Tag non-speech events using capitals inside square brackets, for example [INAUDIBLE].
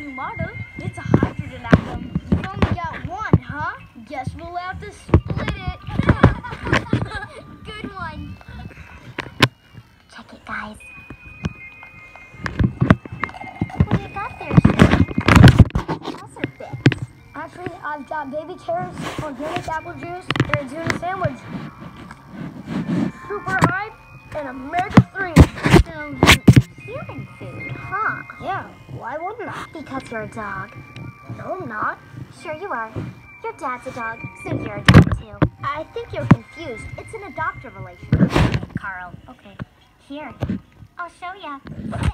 new model, it's a hydrogen atom. You've only got one, huh? Guess we'll have to split it. [LAUGHS] Good one. Check it, guys. What do you got there, Actually, I've got baby carrots, organic apple juice, and a tuna sandwich. Super hype and omega three. So, human food, huh? Yeah why wouldn't I? Because you're a dog. No, I'm not. Sure you are. Your dad's a dog, so you're a dog too. I think you're confused. It's an adopter relationship, Carl. Okay. Here, I'll show ya.